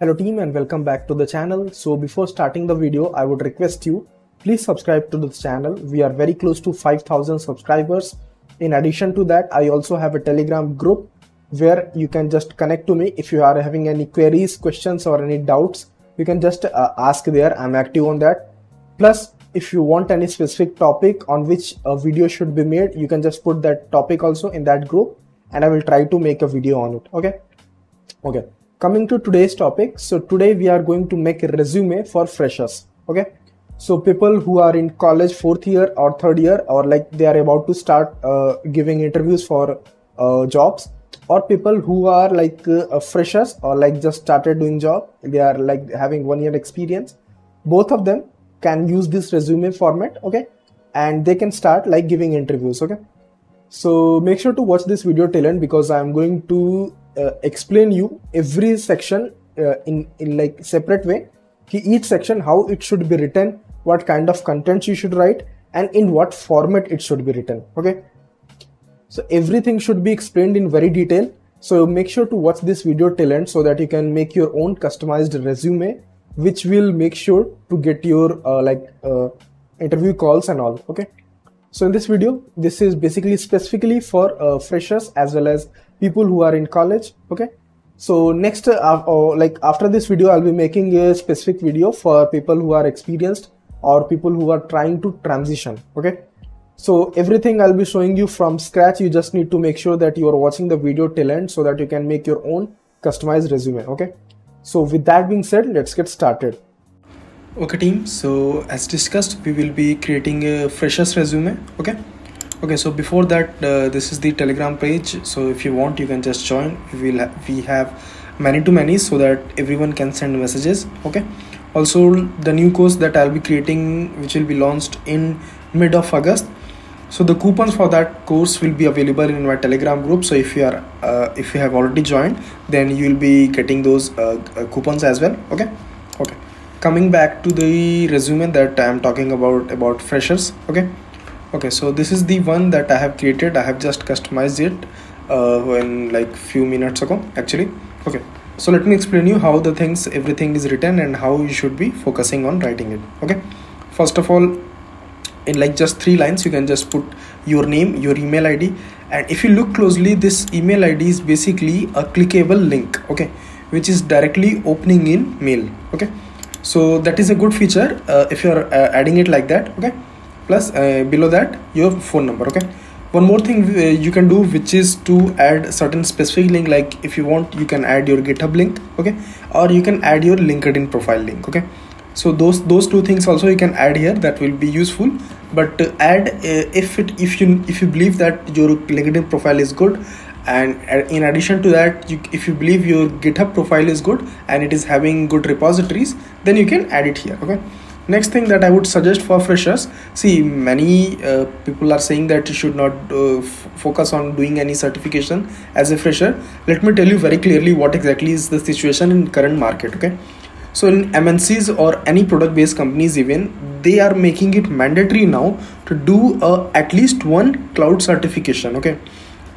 Hello team and welcome back to the channel. So before starting the video, I would request you, please subscribe to the channel. We are very close to 5000 subscribers. In addition to that, I also have a telegram group where you can just connect to me if you are having any queries, questions or any doubts. You can just uh, ask there. I'm active on that. Plus, if you want any specific topic on which a video should be made, you can just put that topic also in that group and I will try to make a video on it. Okay. Okay coming to today's topic so today we are going to make a resume for freshers okay? So people who are in college fourth year or third year or like they are about to start uh, giving interviews for uh, jobs or people who are like uh, freshers or like just started doing job they are like having one year experience both of them can use this resume format okay? And they can start like giving interviews okay? So make sure to watch this video till end because i'm going to uh, explain you every section uh, in in like separate way each section how it should be written what kind of content you should write and in what format it should be written okay? So everything should be explained in very detail. So make sure to watch this video till end so that you can make your own customized resume which will make sure to get your uh, like uh, interview calls and all okay? So in this video this is basically specifically for uh, freshers as well as people who are in college okay? So next uh, uh, like after this video i'll be making a specific video for people who are experienced or people who are trying to transition okay? So everything i'll be showing you from scratch you just need to make sure that you are watching the video till end so that you can make your own customized resume okay? So with that being said let's get started. Okay team. So as discussed we will be creating a freshers resume okay okay so before that uh, this is the telegram page. So if you want you can just join. We will ha we have many to many so that everyone can send messages okay? Also the new course that i'll be creating which will be launched in mid of august. So the coupons for that course will be available in my telegram group. So if you are uh, if you have already joined then you will be getting those uh, uh coupons as well okay? Okay. Coming back to the resume that i am talking about about freshers okay okay so this is the one that i have created. I have just customized it uh, when like few minutes ago actually. Okay so let me explain you how the things everything is written and how you should be focusing on writing it. Okay first of all in like just three lines you can just put your name your email id and if you look closely this email id is basically a clickable link okay which is directly opening in mail okay. So that is a good feature uh, if you're uh, adding it like that okay plus uh, below that your phone number okay? One more thing uh, you can do which is to add certain specific link like if you want you can add your github link okay? Or you can add your linkedin profile link okay? So those those two things also you can add here that will be useful. But add uh, if it if you if you believe that your linkedin profile is good and uh, in addition to that you, if you believe your github profile is good and it is having good repositories then you can add it here okay next thing that i would suggest for freshers see many uh, people are saying that you should not uh, focus on doing any certification as a fresher. Let me tell you very clearly what exactly is the situation in current market okay? So in mncs or any product based companies even they are making it mandatory now to do uh, at least one cloud certification okay?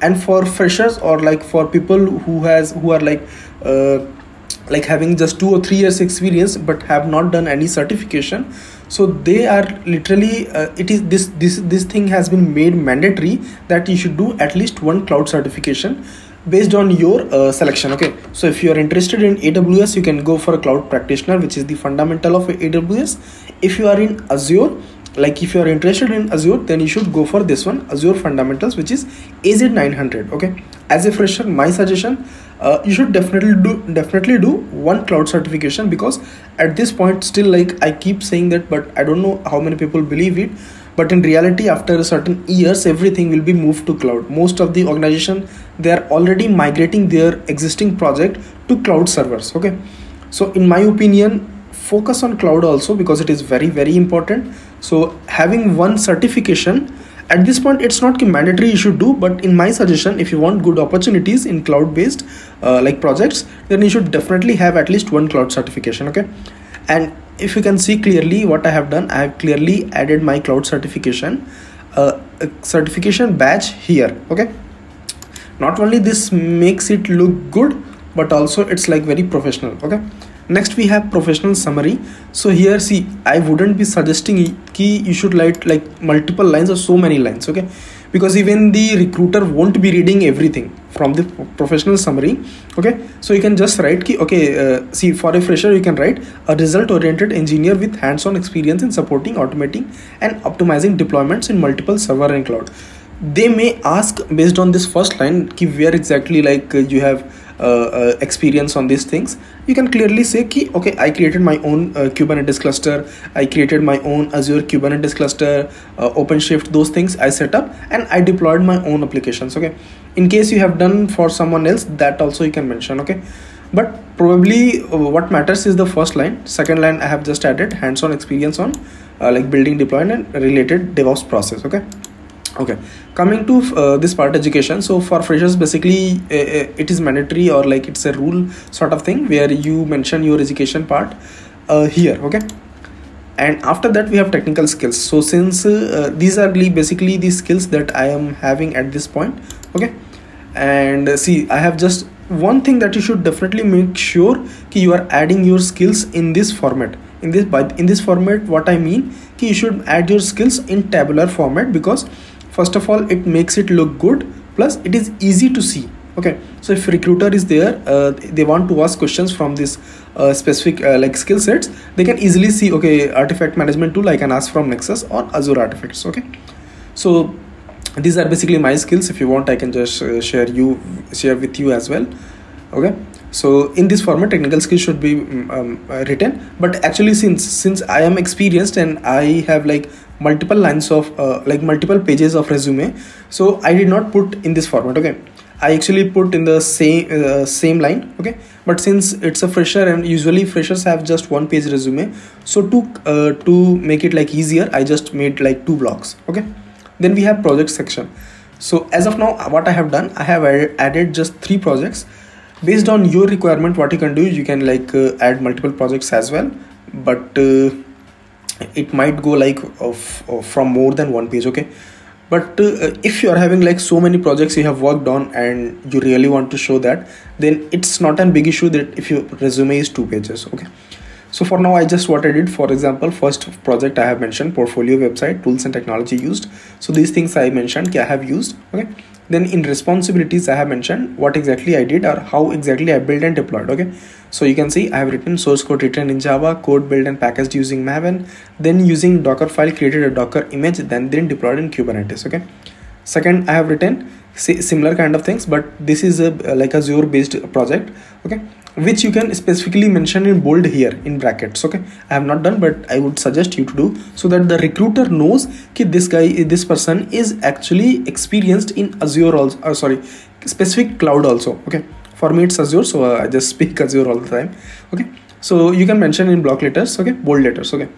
And for freshers or like for people who has who are like uh, like having just two or three years experience but have not done any certification. So they are literally uh, it is this this this thing has been made mandatory that you should do at least one cloud certification based on your uh, selection okay? So if you are interested in aws you can go for a cloud practitioner which is the fundamental of aws if you are in azure like if you are interested in azure then you should go for this one azure fundamentals which is az900 okay? As a fresher my suggestion uh, you should definitely do definitely do one cloud certification because at this point still like i keep saying that but i don't know how many people believe it. But in reality after a certain years everything will be moved to cloud. Most of the organization they are already migrating their existing project to cloud servers okay? So in my opinion focus on cloud also because it is very very important. So having one certification at this point it's not mandatory you should do but in my suggestion if you want good opportunities in cloud based uh, like projects then you should definitely have at least one cloud certification okay? And if you can see clearly what i have done i have clearly added my cloud certification uh, certification badge here okay? Not only this makes it look good but also it's like very professional okay next we have professional summary. So here see i wouldn't be suggesting key you should write like multiple lines or so many lines okay? Because even the recruiter won't be reading everything from the professional summary okay? So you can just write key okay uh, see for a fresher you can write a result oriented engineer with hands on experience in supporting automating and optimizing deployments in multiple server and cloud. They may ask based on this first line key where exactly like uh, you have uh, uh, experience on these things you can clearly say ki, okay i created my own uh, kubernetes cluster i created my own azure kubernetes cluster uh, openshift those things i set up and i deployed my own applications okay? In case you have done for someone else that also you can mention okay? But probably what matters is the first line. Second line i have just added hands-on experience on uh, like building deployment and related devops process okay okay. Coming to uh, this part education so for freshers basically uh, it is mandatory or like it's a rule sort of thing where you mention your education part uh, here okay? And after that we have technical skills. So since uh, these are basically the skills that i am having at this point okay? And uh, see i have just one thing that you should definitely make sure that you are adding your skills in this format. In this by in this format what i mean you should add your skills in tabular format because first of all it makes it look good. Plus it is easy to see. Okay. So if recruiter is there uh, they want to ask questions from this uh, specific uh, like skill sets they can easily see okay artifact management tool i can ask from nexus or azure artifacts. Okay. So these are basically my skills. If you want i can just uh, share you share with you as well. Okay so in this format technical skills should be mm, um, uh, written. But actually since since i am experienced and i have like multiple lines of uh, like multiple pages of resume so i did not put in this format okay? I actually put in the same uh, same line okay? But since it's a fresher and usually freshers have just one page resume so to uh, to make it like easier i just made like two blocks okay? Then we have project section. So as of now what i have done i have added just three projects based on your requirement what you can do is you can like uh, add multiple projects as well but uh, it might go like of, of from more than one page okay? But uh, if you are having like so many projects you have worked on and you really want to show that then it's not a big issue that if your resume is two pages okay so for now i just what i did. For example first project i have mentioned portfolio website tools and technology used. So these things i mentioned i have used okay? Then in responsibilities i have mentioned what exactly i did or how exactly i built and deployed okay? So you can see i have written source code written in java code built and packaged using maven then using docker file created a docker image then then deployed in kubernetes okay? Second i have written similar kind of things but this is a like a azure based project okay which you can specifically mention in bold here in brackets okay? I have not done but i would suggest you to do so that the recruiter knows that this guy this person is actually experienced in azure also uh, sorry specific cloud also okay? For me it's azure so uh, i just speak azure all the time okay? So you can mention in block letters okay? Bold letters okay?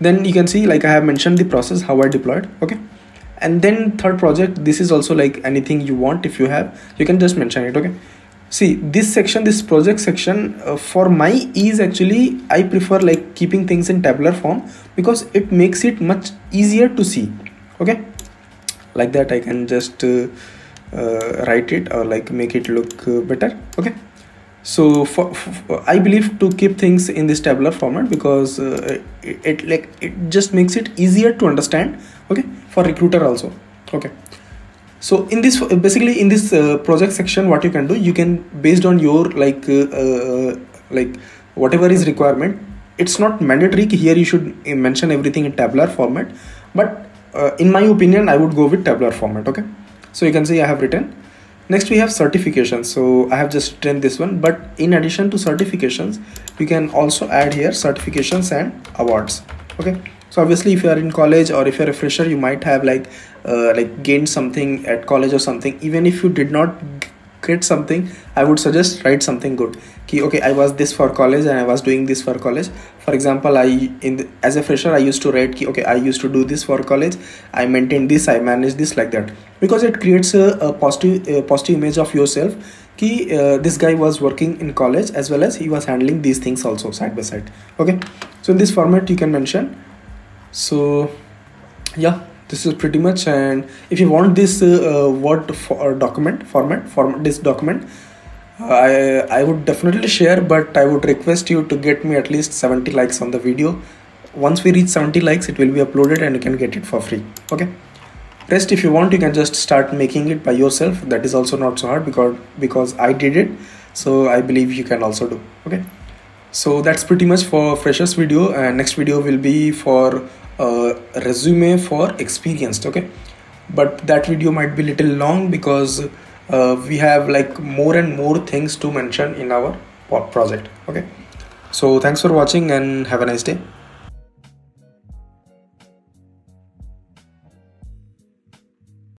Then you can see like i have mentioned the process how i deployed okay? And then third project this is also like anything you want if you have you can just mention it okay see this section this project section uh, for my ease actually i prefer like keeping things in tabular form because it makes it much easier to see. Okay? Like that i can just uh, uh, write it or like make it look uh, better. Okay? So for, for, i believe to keep things in this tabular format because uh, it, it like it just makes it easier to understand. Okay? For recruiter also. Okay so in this basically in this uh, project section what you can do you can based on your like uh, uh, like whatever is requirement it's not mandatory here you should mention everything in tabular format but uh, in my opinion i would go with tabular format okay? So you can see i have written. Next we have certifications. So i have just written this one but in addition to certifications you can also add here certifications and awards okay so obviously if you are in college or if you're a fresher you might have like uh, like gained something at college or something. Even if you did not get something i would suggest write something good. Ki, okay i was this for college and i was doing this for college. For example i in the, as a fresher i used to write ki, okay i used to do this for college. I maintained this i managed this like that. Because it creates a, a positive a positive image of yourself. Ki uh, this guy was working in college as well as he was handling these things also side by side. Okay? So in this format you can mention so yeah this is pretty much and if you want this uh, uh word for uh, document format format this document I, I would definitely share but i would request you to get me at least 70 likes on the video. Once we reach 70 likes it will be uploaded and you can get it for free okay? Rest if you want you can just start making it by yourself. That is also not so hard because because i did it so i believe you can also do okay? So that's pretty much for freshers video and next video will be for resume for experienced okay? But that video might be little long because uh, we have like more and more things to mention in our project okay? So thanks for watching and have a nice day